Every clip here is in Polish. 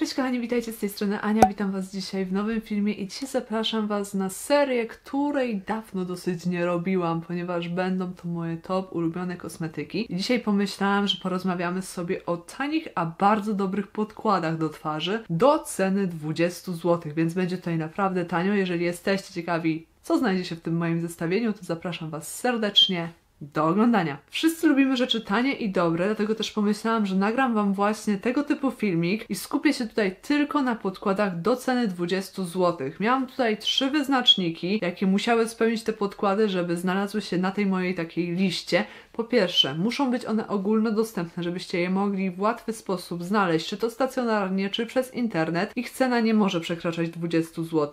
Cześć kochani, witajcie z tej strony Ania, witam was dzisiaj w nowym filmie i dzisiaj zapraszam was na serię, której dawno dosyć nie robiłam, ponieważ będą to moje top ulubione kosmetyki. I dzisiaj pomyślałam, że porozmawiamy sobie o tanich, a bardzo dobrych podkładach do twarzy do ceny 20 zł, więc będzie tutaj naprawdę tanio. Jeżeli jesteście ciekawi, co znajdzie się w tym moim zestawieniu, to zapraszam was serdecznie do oglądania. Wszyscy lubimy rzeczy tanie i dobre, dlatego też pomyślałam, że nagram Wam właśnie tego typu filmik i skupię się tutaj tylko na podkładach do ceny 20 zł. Miałam tutaj trzy wyznaczniki, jakie musiały spełnić te podkłady, żeby znalazły się na tej mojej takiej liście. Po pierwsze, muszą być one ogólnodostępne, żebyście je mogli w łatwy sposób znaleźć, czy to stacjonarnie, czy przez internet. Ich cena nie może przekraczać 20 zł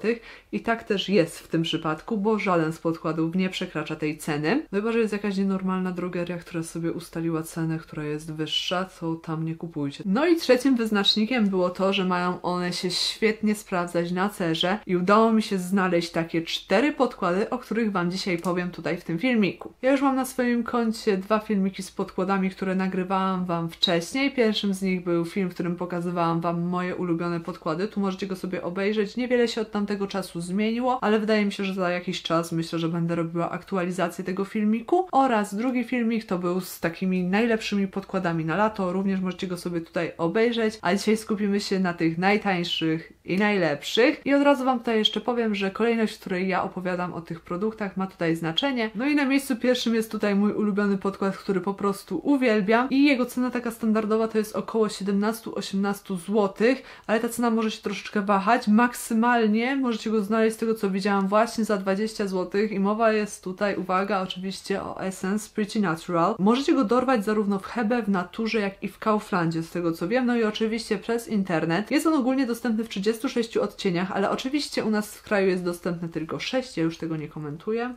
i tak też jest w tym przypadku, bo żaden z podkładów nie przekracza tej ceny. Chyba, że jest jakaś nienormalna drogeria, która sobie ustaliła cenę, która jest wyższa, to tam nie kupujcie. No i trzecim wyznacznikiem było to, że mają one się świetnie sprawdzać na cerze i udało mi się znaleźć takie cztery podkłady, o których Wam dzisiaj powiem tutaj w tym filmiku. Ja już mam na swoim koncie dwa filmiki z podkładami, które nagrywałam Wam wcześniej. Pierwszym z nich był film, w którym pokazywałam Wam moje ulubione podkłady. Tu możecie go sobie obejrzeć. Niewiele się od tamtego czasu zmieniło, ale wydaje mi się, że za jakiś czas myślę, że będę robiła aktualizację tego filmiku. Oraz drugi filmik to był z takimi najlepszymi podkładami na lato. Również możecie go sobie tutaj obejrzeć. A dzisiaj skupimy się na tych najtańszych i najlepszych. I od razu Wam tutaj jeszcze powiem, że kolejność, w której ja opowiadam o tych produktach ma tutaj znaczenie. No i na miejscu pierwszym jest tutaj mój ulubiony podkład, który po prostu uwielbiam i jego cena taka standardowa to jest około 17-18 zł, ale ta cena może się troszeczkę wahać. Maksymalnie możecie go znaleźć z tego co widziałam właśnie za 20 zł i mowa jest tutaj, uwaga, oczywiście o Essence Pretty Natural. Możecie go dorwać zarówno w Hebe, w Naturze, jak i w Kauflandzie, z tego co wiem, no i oczywiście przez internet. Jest on ogólnie dostępny w 36 odcieniach, ale oczywiście u nas w kraju jest dostępny tylko 6, ja już tego nie komentuję.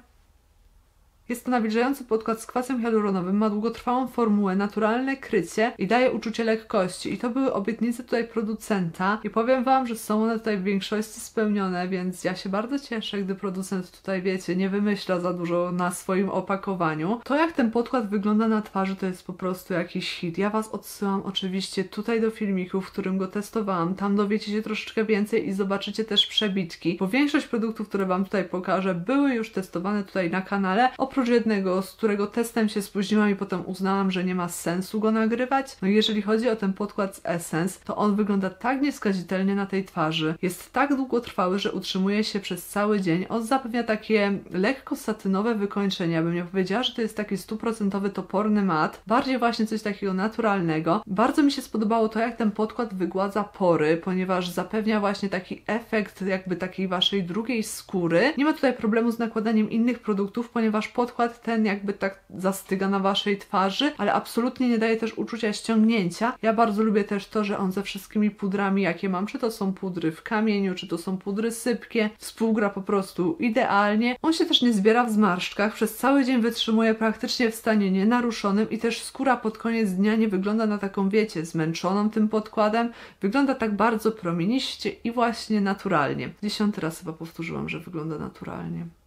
Jest to nawilżający podkład z kwasem hialuronowym, ma długotrwałą formułę, naturalne krycie i daje uczucie lekkości. I to były obietnice tutaj producenta i powiem Wam, że są one tutaj w większości spełnione, więc ja się bardzo cieszę, gdy producent tutaj, wiecie, nie wymyśla za dużo na swoim opakowaniu. To jak ten podkład wygląda na twarzy to jest po prostu jakiś hit. Ja Was odsyłam oczywiście tutaj do filmiku, w którym go testowałam. Tam dowiecie się troszeczkę więcej i zobaczycie też przebitki, bo większość produktów, które Wam tutaj pokażę, były już testowane tutaj na kanale. Oprócz oprócz jednego, z którego testem się spóźniłam i potem uznałam, że nie ma sensu go nagrywać. No jeżeli chodzi o ten podkład z Essence, to on wygląda tak nieskazitelnie na tej twarzy. Jest tak długotrwały, że utrzymuje się przez cały dzień. On zapewnia takie lekko satynowe wykończenie. Ja bym nie powiedziała, że to jest taki stuprocentowy toporny mat. Bardziej właśnie coś takiego naturalnego. Bardzo mi się spodobało to, jak ten podkład wygładza pory, ponieważ zapewnia właśnie taki efekt jakby takiej waszej drugiej skóry. Nie ma tutaj problemu z nakładaniem innych produktów, ponieważ pod podkład ten jakby tak zastyga na waszej twarzy, ale absolutnie nie daje też uczucia ściągnięcia. Ja bardzo lubię też to, że on ze wszystkimi pudrami, jakie mam, czy to są pudry w kamieniu, czy to są pudry sypkie, współgra po prostu idealnie. On się też nie zbiera w zmarszczkach, przez cały dzień wytrzymuje praktycznie w stanie nienaruszonym i też skóra pod koniec dnia nie wygląda na taką, wiecie, zmęczoną tym podkładem. Wygląda tak bardzo promieniście i właśnie naturalnie. Dziesiąty raz chyba powtórzyłam, że wygląda naturalnie.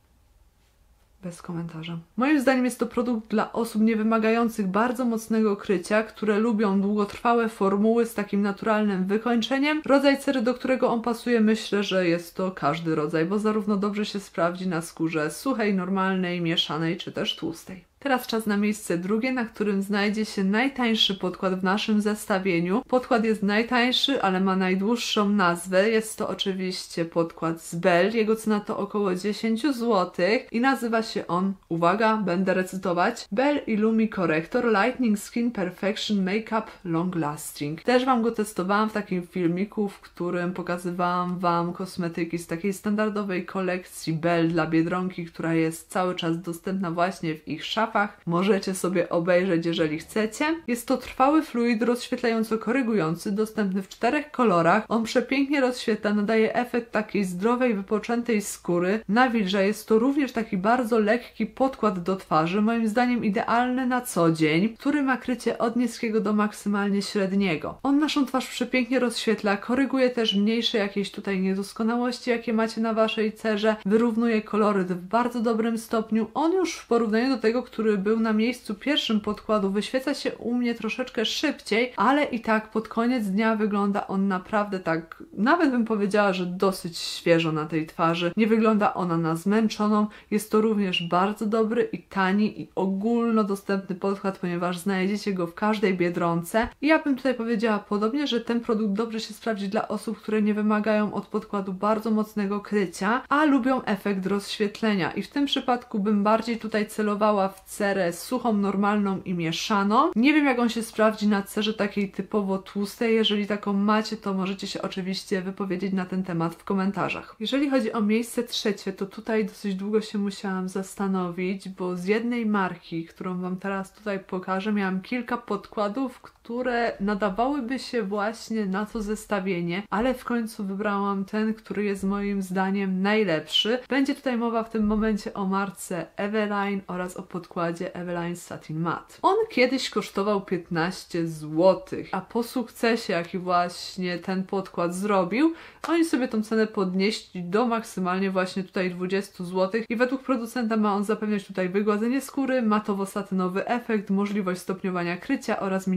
Bez komentarza. Moim zdaniem jest to produkt dla osób niewymagających bardzo mocnego krycia, które lubią długotrwałe formuły z takim naturalnym wykończeniem. Rodzaj cery, do którego on pasuje, myślę, że jest to każdy rodzaj, bo zarówno dobrze się sprawdzi na skórze suchej, normalnej, mieszanej czy też tłustej. Teraz czas na miejsce drugie, na którym znajdzie się najtańszy podkład w naszym zestawieniu. Podkład jest najtańszy, ale ma najdłuższą nazwę. Jest to oczywiście podkład z Bell. Jego cena to około 10 zł i nazywa się on, uwaga, będę recytować, Bell Illumi Corrector Lightning Skin Perfection Makeup Long Lasting. Też Wam go testowałam w takim filmiku, w którym pokazywałam Wam kosmetyki z takiej standardowej kolekcji Bell dla Biedronki, która jest cały czas dostępna właśnie w ich szafach Możecie sobie obejrzeć, jeżeli chcecie. Jest to trwały fluid rozświetlająco-korygujący, dostępny w czterech kolorach. On przepięknie rozświetla, nadaje efekt takiej zdrowej, wypoczętej skóry. Nawilża jest to również taki bardzo lekki podkład do twarzy, moim zdaniem idealny na co dzień, który ma krycie od niskiego do maksymalnie średniego. On naszą twarz przepięknie rozświetla, koryguje też mniejsze jakieś tutaj niedoskonałości, jakie macie na waszej cerze, wyrównuje koloryt w bardzo dobrym stopniu. On już w porównaniu do tego, który który był na miejscu pierwszym podkładu, wyświeca się u mnie troszeczkę szybciej, ale i tak pod koniec dnia wygląda on naprawdę tak, nawet bym powiedziała, że dosyć świeżo na tej twarzy. Nie wygląda ona na zmęczoną. Jest to również bardzo dobry i tani i ogólnodostępny podkład, ponieważ znajdziecie go w każdej biedronce. I ja bym tutaj powiedziała podobnie, że ten produkt dobrze się sprawdzi dla osób, które nie wymagają od podkładu bardzo mocnego krycia, a lubią efekt rozświetlenia. I w tym przypadku bym bardziej tutaj celowała w cerę suchą, normalną i mieszaną. Nie wiem, jak on się sprawdzi na cerze takiej typowo tłustej. Jeżeli taką macie, to możecie się oczywiście wypowiedzieć na ten temat w komentarzach. Jeżeli chodzi o miejsce trzecie, to tutaj dosyć długo się musiałam zastanowić, bo z jednej marki, którą Wam teraz tutaj pokażę, miałam kilka podkładów, które nadawałyby się właśnie na to zestawienie, ale w końcu wybrałam ten, który jest moim zdaniem najlepszy. Będzie tutaj mowa w tym momencie o marce Eveline oraz o podkładzie Eveline Satin Matte. On kiedyś kosztował 15 zł, a po sukcesie, jaki właśnie ten podkład zrobił, oni sobie tą cenę podnieśli do maksymalnie właśnie tutaj 20 zł i według producenta ma on zapewniać tutaj wygładzenie skóry, matowo-satynowy efekt, możliwość stopniowania krycia oraz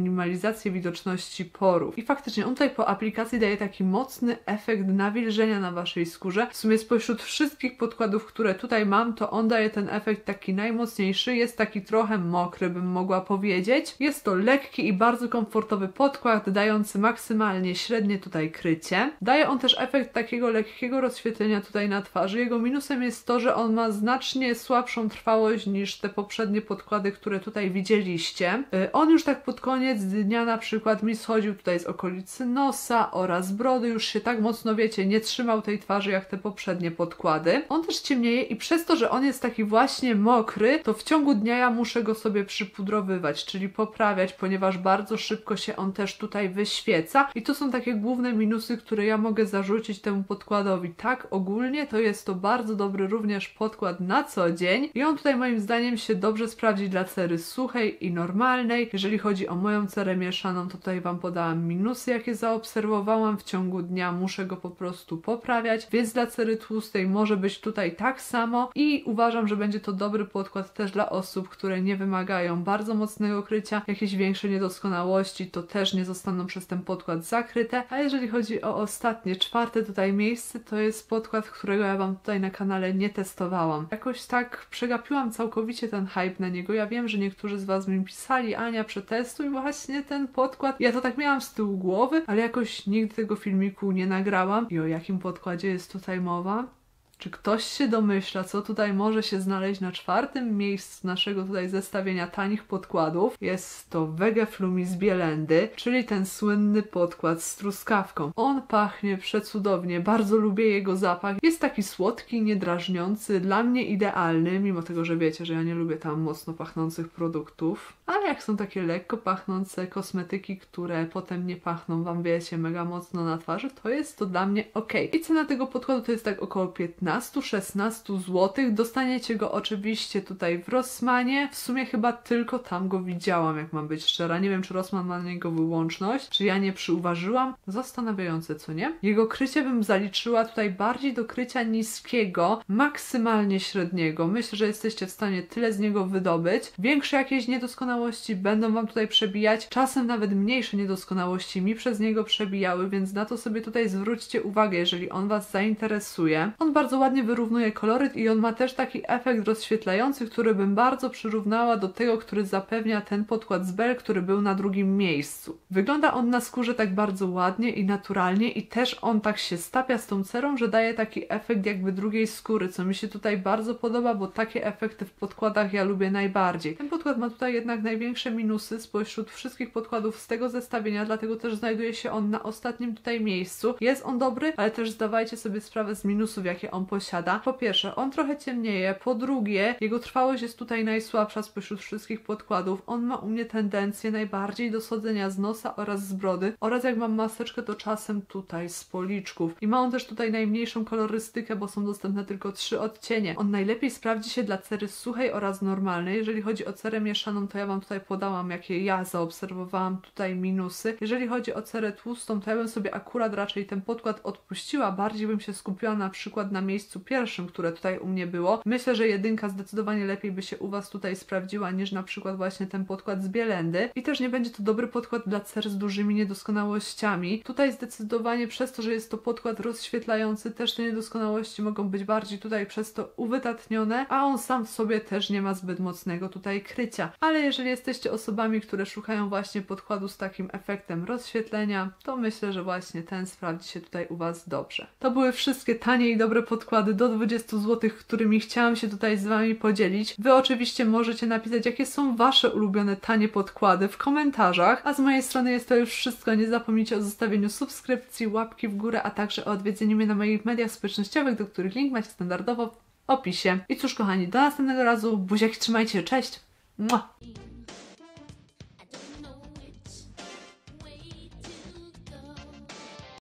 widoczności porów. I faktycznie on tutaj po aplikacji daje taki mocny efekt nawilżenia na waszej skórze. W sumie spośród wszystkich podkładów, które tutaj mam, to on daje ten efekt taki najmocniejszy. Jest taki trochę mokry, bym mogła powiedzieć. Jest to lekki i bardzo komfortowy podkład, dający maksymalnie średnie tutaj krycie. Daje on też efekt takiego lekkiego rozświetlenia tutaj na twarzy. Jego minusem jest to, że on ma znacznie słabszą trwałość niż te poprzednie podkłady, które tutaj widzieliście. Y, on już tak pod koniec dnia na przykład mi schodził tutaj z okolicy nosa oraz brody, już się tak mocno, wiecie, nie trzymał tej twarzy jak te poprzednie podkłady. On też ciemnieje i przez to, że on jest taki właśnie mokry, to w ciągu dnia ja muszę go sobie przypudrowywać, czyli poprawiać, ponieważ bardzo szybko się on też tutaj wyświeca i to są takie główne minusy, które ja mogę zarzucić temu podkładowi. Tak, ogólnie to jest to bardzo dobry również podkład na co dzień i on tutaj moim zdaniem się dobrze sprawdzi dla cery suchej i normalnej. Jeżeli chodzi o moją cerę mieszaną, to tutaj Wam podałam minusy, jakie zaobserwowałam w ciągu dnia. Muszę go po prostu poprawiać, więc dla cery tłustej może być tutaj tak samo i uważam, że będzie to dobry podkład też dla osób, które nie wymagają bardzo mocnego krycia, jakieś większe niedoskonałości, to też nie zostaną przez ten podkład zakryte. A jeżeli chodzi o ostatnie, czwarte tutaj miejsce, to jest podkład, którego ja Wam tutaj na kanale nie testowałam. Jakoś tak przegapiłam całkowicie ten hype na niego. Ja wiem, że niektórzy z Was mi pisali, Ania, przetestuj właśnie ten podkład. Ja to tak miałam z tyłu głowy, ale jakoś nigdy tego filmiku nie nagrałam. I o jakim podkładzie jest tutaj mowa? Czy ktoś się domyśla, co tutaj może się znaleźć na czwartym miejscu naszego tutaj zestawienia tanich podkładów? Jest to Vegeflumi z Bielendy, czyli ten słynny podkład z truskawką. On pachnie przecudownie, bardzo lubię jego zapach. Jest taki słodki, niedrażniący, dla mnie idealny, mimo tego, że wiecie, że ja nie lubię tam mocno pachnących produktów. Ale jak są takie lekko pachnące kosmetyki, które potem nie pachną wam, wiecie, mega mocno na twarzy, to jest to dla mnie ok. I cena tego podkładu to jest tak około 15 15-16 zł. Dostaniecie go oczywiście tutaj w Rossmanie. W sumie chyba tylko tam go widziałam, jak mam być szczera. Nie wiem, czy Rossman ma na niego wyłączność, czy ja nie przyuważyłam. Zastanawiające, co nie? Jego krycie bym zaliczyła tutaj bardziej do krycia niskiego, maksymalnie średniego. Myślę, że jesteście w stanie tyle z niego wydobyć. Większe jakieś niedoskonałości będą Wam tutaj przebijać. Czasem nawet mniejsze niedoskonałości mi przez niego przebijały, więc na to sobie tutaj zwróćcie uwagę, jeżeli on Was zainteresuje. On bardzo bardzo ładnie wyrównuje koloryt i on ma też taki efekt rozświetlający, który bym bardzo przyrównała do tego, który zapewnia ten podkład z Bell, który był na drugim miejscu. Wygląda on na skórze tak bardzo ładnie i naturalnie i też on tak się stapia z tą cerą, że daje taki efekt jakby drugiej skóry, co mi się tutaj bardzo podoba, bo takie efekty w podkładach ja lubię najbardziej. Ten podkład ma tutaj jednak największe minusy spośród wszystkich podkładów z tego zestawienia, dlatego też znajduje się on na ostatnim tutaj miejscu. Jest on dobry, ale też zdawajcie sobie sprawę z minusów, jakie on posiada. Po pierwsze, on trochę ciemnieje, po drugie, jego trwałość jest tutaj najsłabsza spośród wszystkich podkładów. On ma u mnie tendencję najbardziej do sodzenia z nosa oraz z brody oraz jak mam maseczkę, to czasem tutaj z policzków. I ma on też tutaj najmniejszą kolorystykę, bo są dostępne tylko trzy odcienie. On najlepiej sprawdzi się dla cery suchej oraz normalnej. Jeżeli chodzi o cerę mieszaną, to ja Wam tutaj podałam, jakie ja zaobserwowałam tutaj minusy. Jeżeli chodzi o cerę tłustą, to ja bym sobie akurat raczej ten podkład odpuściła, bardziej bym się skupiła na przykład na miejscu miejscu pierwszym, które tutaj u mnie było. Myślę, że jedynka zdecydowanie lepiej by się u Was tutaj sprawdziła niż na przykład właśnie ten podkład z Bielendy. I też nie będzie to dobry podkład dla cer z dużymi niedoskonałościami. Tutaj zdecydowanie przez to, że jest to podkład rozświetlający, też te niedoskonałości mogą być bardziej tutaj przez to uwydatnione, a on sam w sobie też nie ma zbyt mocnego tutaj krycia. Ale jeżeli jesteście osobami, które szukają właśnie podkładu z takim efektem rozświetlenia, to myślę, że właśnie ten sprawdzi się tutaj u Was dobrze. To były wszystkie tanie i dobre podkłady do 20 zł, którymi chciałam się tutaj z Wami podzielić. Wy oczywiście możecie napisać, jakie są Wasze ulubione tanie podkłady w komentarzach, a z mojej strony jest to już wszystko. Nie zapomnijcie o zostawieniu subskrypcji, łapki w górę, a także o odwiedzeniu mnie na moich mediach społecznościowych, do których link macie standardowo w opisie. I cóż kochani, do następnego razu. Buziaki, trzymajcie cześć! Mua!